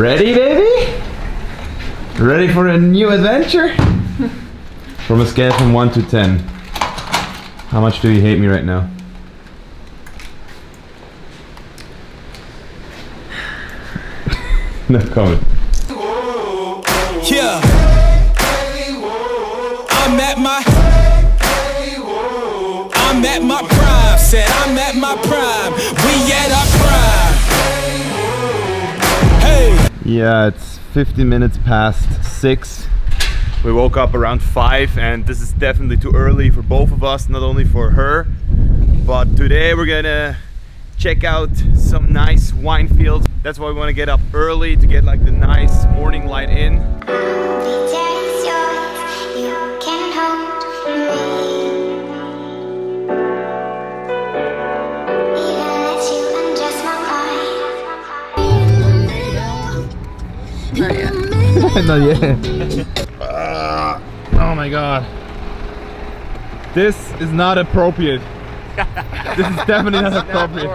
Ready, baby? Ready for a new adventure? from a scale from 1 to 10. How much do you hate me right now? no comment. Said I'm at my prime. We at our prime. Hey. Yeah, it's 15 minutes past 6. We woke up around 5 and this is definitely too early for both of us, not only for her. But today we're gonna check out some nice wine fields. That's why we want to get up early to get like the nice morning light in. Not yet. Uh, oh my god. This is not appropriate. this is definitely not appropriate.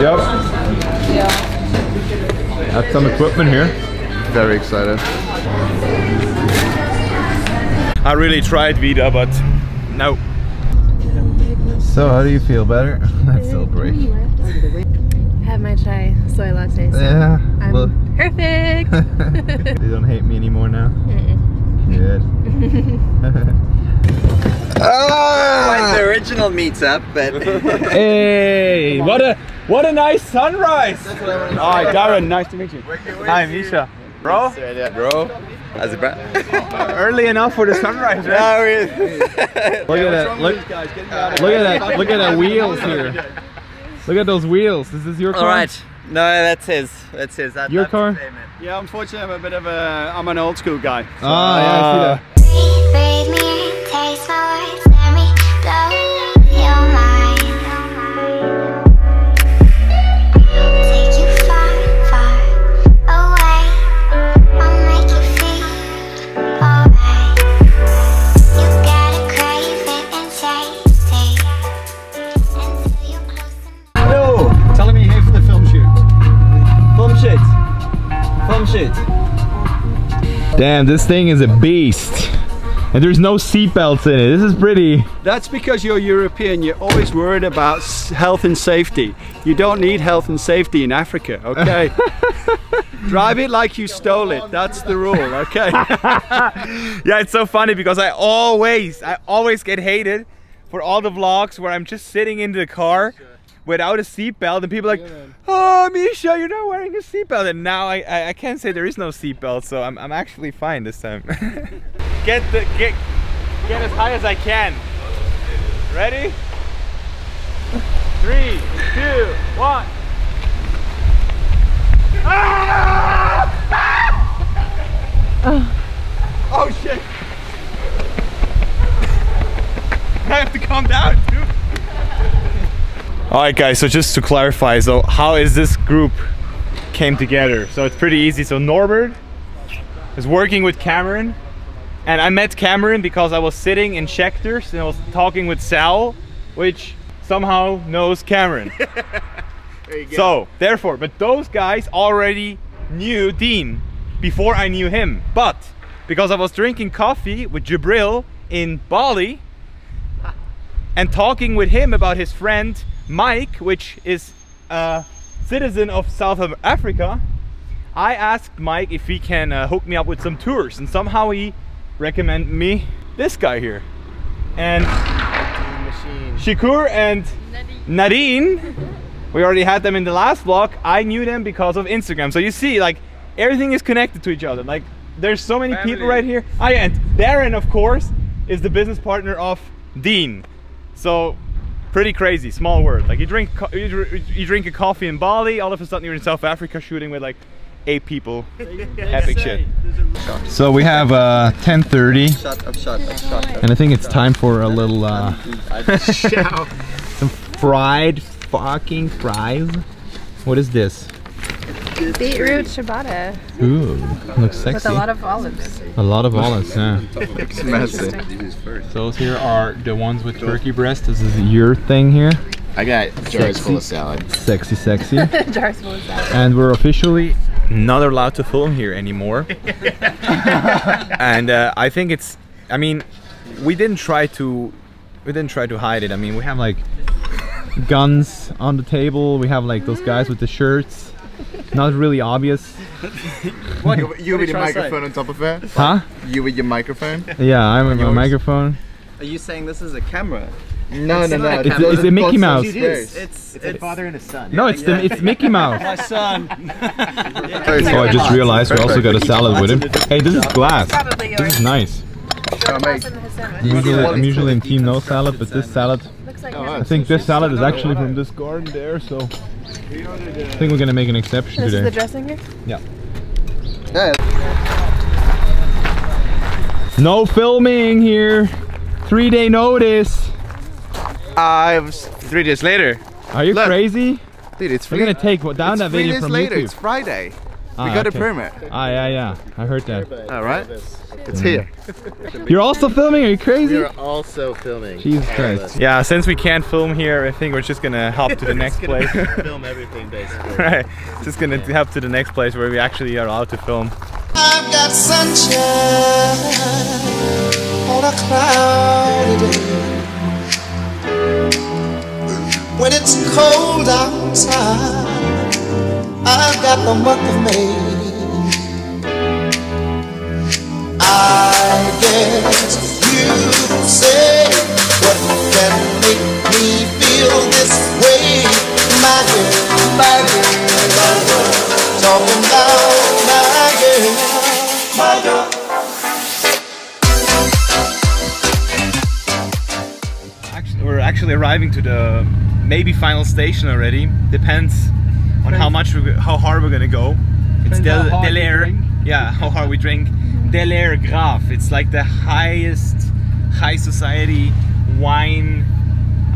Yep. Have some equipment here. Very excited. I really tried Vita, but no. So how do you feel better? That's still break. Have my chai soy latte. So Yeah. I'm well, perfect. they don't hate me anymore now. Good. Ah! Quite the original meetup, but Hey, what a what a nice sunrise. Hi, ah, Darren. Nice to meet you. Hi, Mischa. Bro, bro, how's it, bro? early enough for the sunrise, right? Look at that. Look, look at that. Look at the wheels here. Look at those wheels. This is this your car? All right. No, that's his. That's his. That, Your that's car? his payment. Yeah, unfortunately, I'm a bit of a. I'm an old school guy. Ah, yeah, I see that. Damn, this thing is a beast. And there's no seatbelts in it. This is pretty. That's because you're European. You're always worried about health and safety. You don't need health and safety in Africa, okay? Drive it like you stole it. That's the rule, okay? Yeah, it's so funny because I always, I always get hated for all the vlogs where I'm just sitting in the car without a seatbelt and people are like, oh Mischa, you're not wearing a seatbelt. And now I, I, I can't say there is no seatbelt, so I'm, I'm actually fine this time. get the get get as high as I can. Ready? Three, two, one. Ah! Oh shit! I have to calm down, dude. All right, guys. So just to clarify, so how is this group came together? So it's pretty easy. So Norbert is working with Cameron, and I met Cameron because I was sitting in Schecter's and I was talking with Sal, which somehow knows Cameron. So therefore, but those guys already knew Dean before I knew him. But because I was drinking coffee with Jibril in Bali and talking with him about his friend Mike, which is a citizen of South Africa, I asked Mike if he can uh, hook me up with some tours, and somehow he recommended me this guy here. And Shikur and Nadine, we already had them in the last vlog. I knew them because of Instagram. So you see, like everything is connected to each other. Like there's so many people right here. Ah, yeah, and Darren, of course, is the business partner of Dean. So pretty crazy, small world. Like you drink, you, drink a coffee in Bali, all of a sudden you're in South Africa shooting with like eight people. Epic shit. So we have uh, 10:30, Shut up, shut up, shut up. and I think it's time for a little uh, some fried fucking fries. What is this? Beetroot ciabatta Ooh, looks sexy. with a lot of olives. A lot of olives, yeah. It's messy. Those here are the ones with turkey breast. This is your thing here. I got jars full of salad. Sexy, sexy. Jars full of salad. and we're officially not allowed to film here anymore. and uh, I think it's, I mean, we didn't try to, we didn't try to hide it. I mean, we have like guns on the table. We have like those guys with the shirts. Not really obvious. What? You, you with your trying to say? microphone on top of it? Huh? You with your microphone? Yeah, I'm with my microphone. Are you saying this is a camera? No, no, no. It's- it's a Mickey Mouse. It is. It's, it's, father and a son. No, it's the, it's Mickey Mouse. My son. Oh, I just realized we also got a salad with him. Hey, this is glass. This is nice. Toss in. Usually, I'm usually in team no salad, but this salad I think this salad is actually from this garden there, so I think we're gonna make an exception this is the dressing here. Yeah. Yeah. No filming here. Three day notice. I was three days later. Are you Look. crazy? Dude, it's We're gonna take down it's that three video days from later. YouTube. It's Friday. Ah, we got okay. a permit. Ah, yeah, yeah. I heard that. All right. It's here. You're also filming? Are you crazy? We're also filming. Jesus Christ. Yeah, since we can't film here, I think we're just gonna hop to the next place. film everything basically. right. Just gonna hop to the next place where we actually are allowed to film. I've got sunshine on a cloudy day. When it's cold outside, I've got the month of May. Actually, we're actually arriving to the maybe final station already. Depends on how much, we, how hard we're gonna go. It's Depends Del, how hard Delaire. Yeah, how hard we drink. Delaire Graff. It's like the highest high society wine,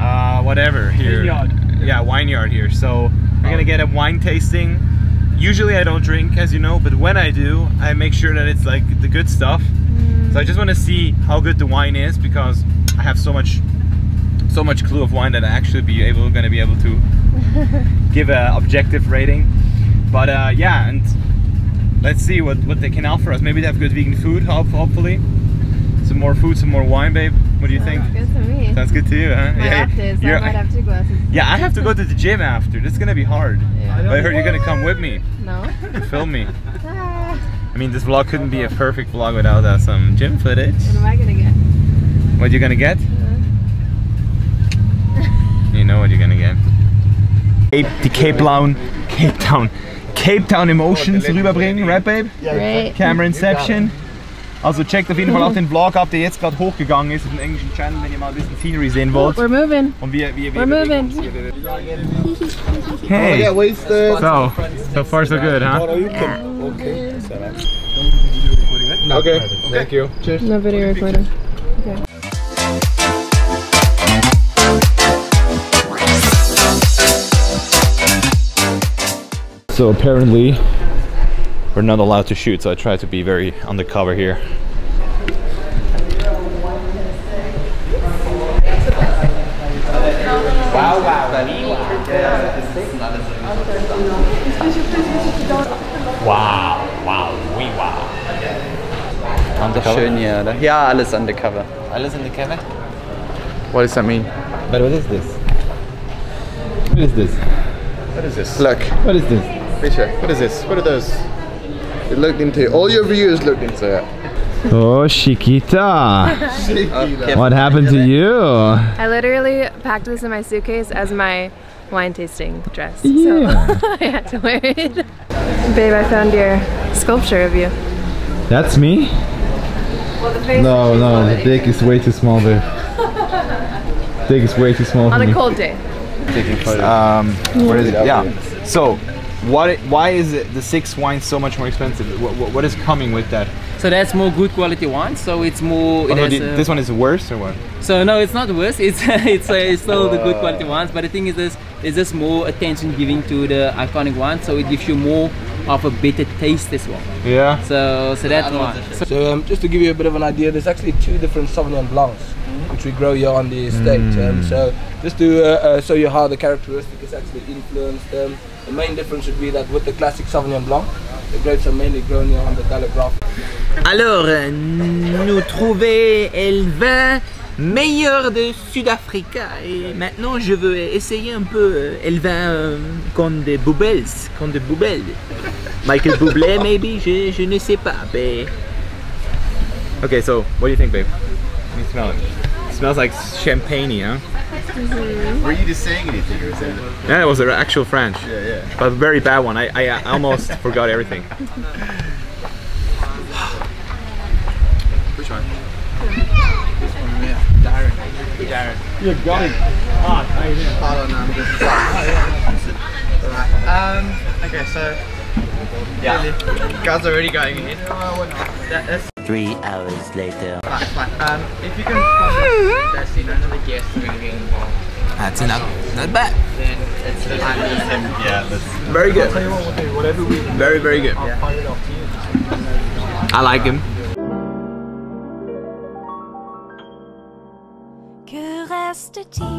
uh, whatever here. Vineyard. Yeah, wine yard here. So we're gonna get a wine tasting. Usually I don't drink, as you know, but when I do, I make sure that it's like the good stuff. So I just want to see how good the wine is because I have so much so much clue of wine that I actually be able going to be able to give a objective rating. But uh, yeah, and let's see what what they can offer us. Maybe they have good vegan food, hopefully. Some more food, some more wine, babe. What do you think? Good to me. Sounds good to you, huh? My yeah, after, so I might have two glasses. yeah, I have to go to the gym after. This is gonna be hard. Yeah. But I heard you're gonna come with me No. to film me. I mean, this vlog couldn't be a perfect vlog without uh, some gym footage. what am I gonna get? What you gonna get? You know what you're gonna get. Cape, die Cape Town, Cape Town, Cape Town Emotions rüberbringen, right babe? Camera Inception. Also checkt auf jeden Fall auch den Vlog ab, der jetzt gerade hochgegangen ist auf dem englischen Channel, wenn ihr mal ein bisschen Scenery sehen wollt. We're moving. Und wir, wir, wir We're moving. Hey, Yeah, where's the so, so far so good, huh? Okay, thank you. Cheers. No video recording. So apparently we're not allowed to shoot, so I try to be very undercover here. Wow, wow, we wow. Schön hier, oder? Ja, alles undercover. Alles in the camera? What does that mean? But what is this? What is this? What is this? Look, What is this? Richard, what is this? What are those? you looked into. All your viewers looked into it. Oh, Chiquita. Okay. What happened to you? I literally packed this in my suitcase as my wine tasting dress. Yeah. So I had to wear it. Babe, I found your sculpture of you. That's me? Well, the face No, is no, the already- dick is way too small, babe. dick is way too small for On me. a cold day. Taking photos. Um, what is it? Yeah. So, what? Why is it the six wine so much more expensive? What, what, what is coming with that? So that's more good quality wine. So it's more. Oh, it no, has, the- uh, this one is worse or what? So no, it's not worse. It's it's, uh, it's still the good quality ones. But the thing is this: is just more attention giving to the iconic wine. So it gives you more of a bitter taste as well. Yeah. So so that's why. So um, just to give you a bit of an idea, there's actually two different Sauvignon Blancs which we grow here on the estate. Um, so just to uh, uh, show you how the characteristic is actually influenced, um, the main difference would be that with the classic Sauvignon Blanc, the grapes are mainly grown here on the Telegraph. Alors, nous trouver le vin meilleur de Sud-Afrique et maintenant je veux essayer un peu euh, le vin euh, comme des Bubbles, comme des Bubbles. Michael Bublé maybe, je, je ne sais pas, mais Okay, so what do you think, babe? Let me smell it. It smells like champagne, huh? Were you just saying anything or is that? Yeah, it was an actual French. Yeah, yeah. But a very bad one. I, I uh, almost forgot everything. Which one? Yeah, Darren. Darren. You got it. Ah, how you? Hold on, I'm just. Right. Um. Okay, so. Yeah. Guys are already going in. That, that's three hours later. fine, fine. Um, if you can contact that see none of the guests are going to be involved, That's not, not bad. then it's the time to him. Yeah, let's. Very good. Very, very good. I like him. Que reste-t-il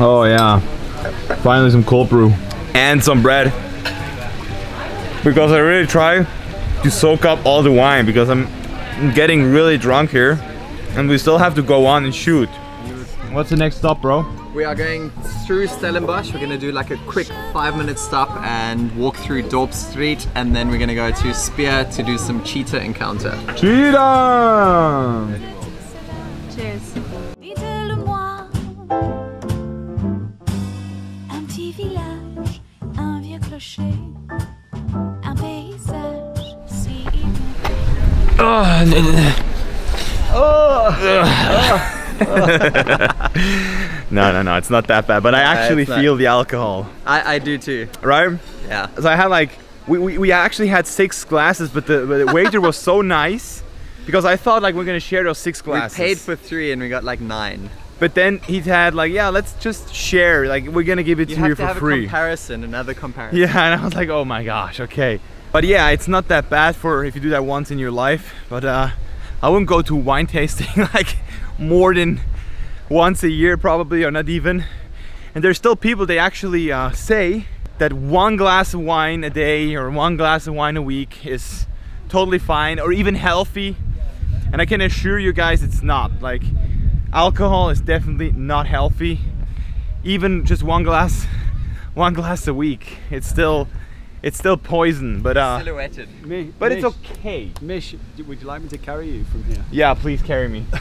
Oh yeah. Finally some cold brew. And some bread. Because I really try to soak up all the wine because I'm getting really drunk here. And we still have to go on and shoot. What's the next stop, bro? We are going through Stellenbosch. We're going to do like a quick five minute stop and walk through Dorp Street and then we're going to go to Spier to do some cheetah encounter. Cheetah! Cheers. Clocher, un paysage si no, no, no, it's not that bad. But I actually not. feel the alcohol, I, I do too. right? Yeah. So I had like, we, we, we actually had six glasses, but the, but the waiter was so nice because I thought like we're gonna share those six glasses. We paid for three and we got like nine. But then he had like, yeah, let's just share. Like we're gonna give it You to you to for have a free. comparison, another comparison. Yeah, and I was like, oh my gosh, okay. But yeah, it's not that bad for if you do that once in your life. But uh, I wouldn't go to wine tasting like more than once a year, probably, or not even. And there's still people they actually uh, say that one glass of wine a day or one glass of wine a week is totally fine or even healthy. And I can assure you guys, it's not. Like, alcohol is definitely not healthy. Even just one glass, one glass a week, it's still, it's still poison. But uh, Silhouetted. Mi- but it's okay. Mish, would you like me to carry you from here? Yeah, please carry me.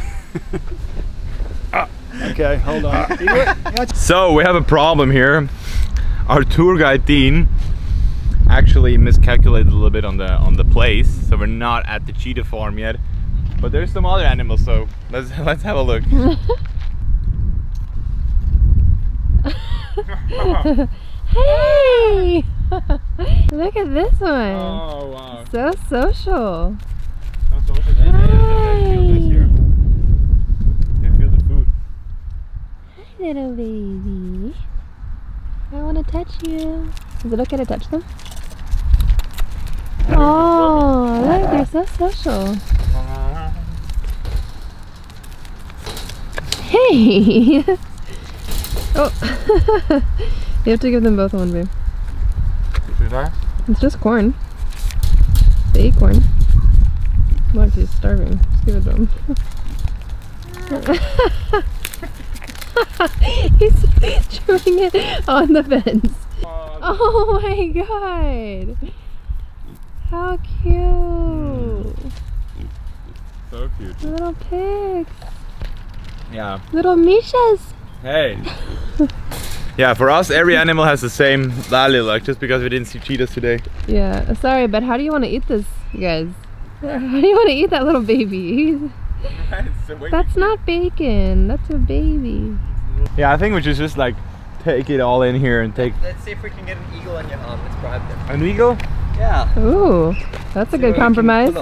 Okay, hold on. So we have a problem here. Our tour guide Dean actually miscalculated a little bit on the on the place, so we're not at the cheetah farm yet. But there's some other animals, so let's let's have a look. Hey! Look at this one. Oh wow! So social. Little baby. I want to touch you. Is it okay to touch them? Oh, look, they're so social. Hey! oh. you have to give them both one, babe. Should I? It's just corn. The acorn. Look, he's starving. Just give it to him. he's chewing it on the fence. Oh my god! How cute! Mm. So cute. Little pigs. Yeah. Little Mischas. Hey. yeah, for us, every animal has the same value. Like just because we didn't see cheetahs today. Yeah, sorry, but how do you want to eat this, you guys? How do you want to eat that little baby? That's not bacon. That's a baby. Yeah, I think we should just like take it all in here and take Let's see if we can get an eagle on your arm. Let's bribe them. an eagle. Yeah. Ooh, that's a good compromise.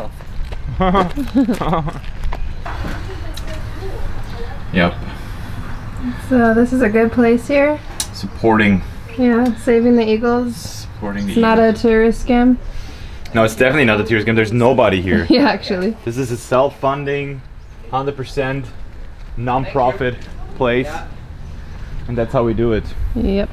Yep. So this is a good place here. Supporting Yeah, saving the eagles. supporting It's the not a tourist scam. No, it's definitely not a tourist scam. There's nobody here. Yeah, actually. This is a self-funding, 100% non-profit place. And that's how we do it. Yep.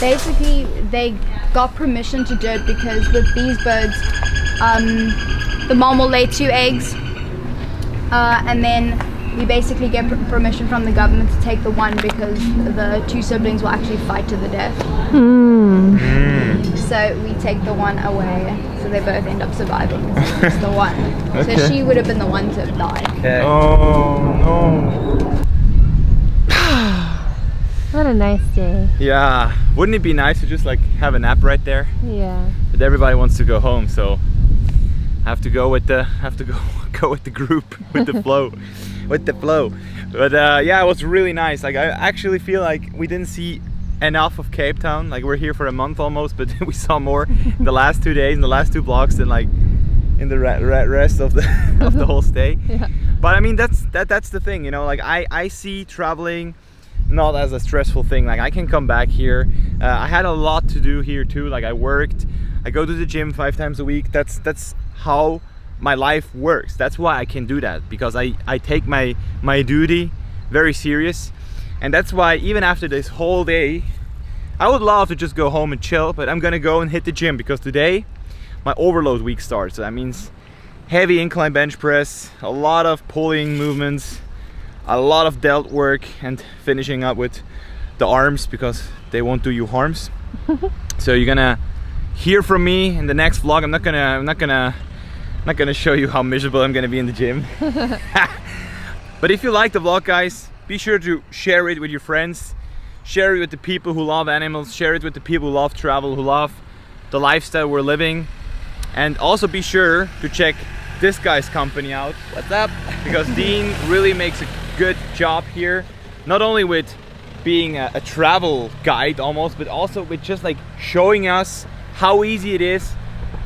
Basically they got permission to do it because with these birds um, the mom will lay two eggs uh, and then we basically get per- permission from the government to take the one because the two siblings will actually fight to the death Hmm. so we take the one away so they both end up surviving so it's the one Okay. so she would have been the one to have died Oh no. What a nice day. Yeah. Wouldn't it be nice to just like have a nap right there? Yeah. But everybody wants to go home, so I have to go with the have to go go with the group with the flow with the flow. But uh, yeah, it was really nice. Like I actually feel like we didn't see enough of Cape Town. Like we're here for a month almost, but we saw more in the last two days in the last two blocks than like in the re- re- rest of the of the whole stay. Yeah. But I mean that's that that's the thing, you know. Like I I see traveling not as a stressful thing. Like I can come back here. Uh, I had a lot to do here too. Like I worked, I go to the gym five times a week. That's that's how my life works. That's why I can do that because I I take my my duty very serious, and that's why even after this whole day, I would love to just go home and chill. But I'm gonna go and hit the gym because today my overload week starts. So that means heavy incline bench press, a lot of pulling movements a lot of delt work and finishing up with the arms because they won't do you harms so you're gonna hear from me in the next vlog. I'm not gonna i'm not gonna I'm not gonna show you how miserable i'm gonna be in the gym. But if you like the vlog guys be sure to share it with your friends. Share it with the people who love animals. Share it with the people who love travel who love the lifestyle we're living. And also be sure to check this guy's company out. What's up? Because dean really makes a good job here not only with being a, a travel guide almost but also with just like showing us how easy it is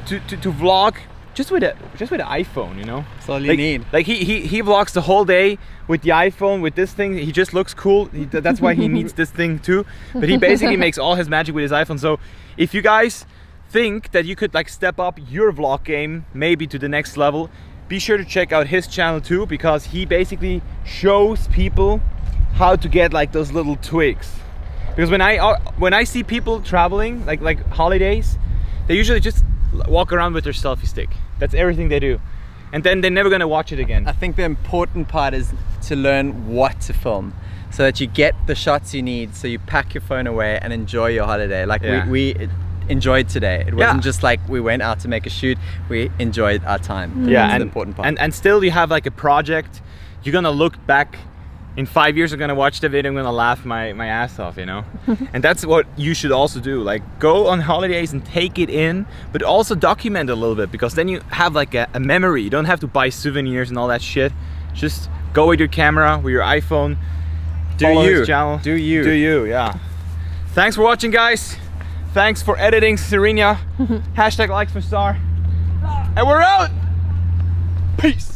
to, to, to vlog just with a just with an iphone you know? That's all you like, need. like he, he he vlogs the whole day with the iphone with this thing. He just looks cool. He, that's why he needs this thing too. But he basically makes all his magic with his iphone. So if you guys think that you could like step up your vlog game maybe to the next level be sure to check out his channel too because he basically shows people how to get like those little twigs because when i uh, when i see people traveling like like holidays they usually just walk around with their selfie stick. That's everything they do. And then they're never gonna watch it again. I think the important part is to learn what to film so that you get the shots you need so you pack your phone away and enjoy your holiday. Like Yeah. we, we enjoyed today. It wasn't just like we went out to make a shoot. We enjoyed our time. Yeah That's and the important part. and and still you have like a project. You're gonna look back in five years i'm gonna watch the video i'm gonna laugh my, my ass off you know? And that's what you should also do like go on holidays and take it in but also document a little bit because then you have like a, a memory. You don't have to buy souvenirs and all that shit. Just go with your camera with your iphone. Do follow you. channel. Do you. do you yeah. Thanks for watching guys. Thanks for editing serena. Hashtag likes for star. And we're out. Peace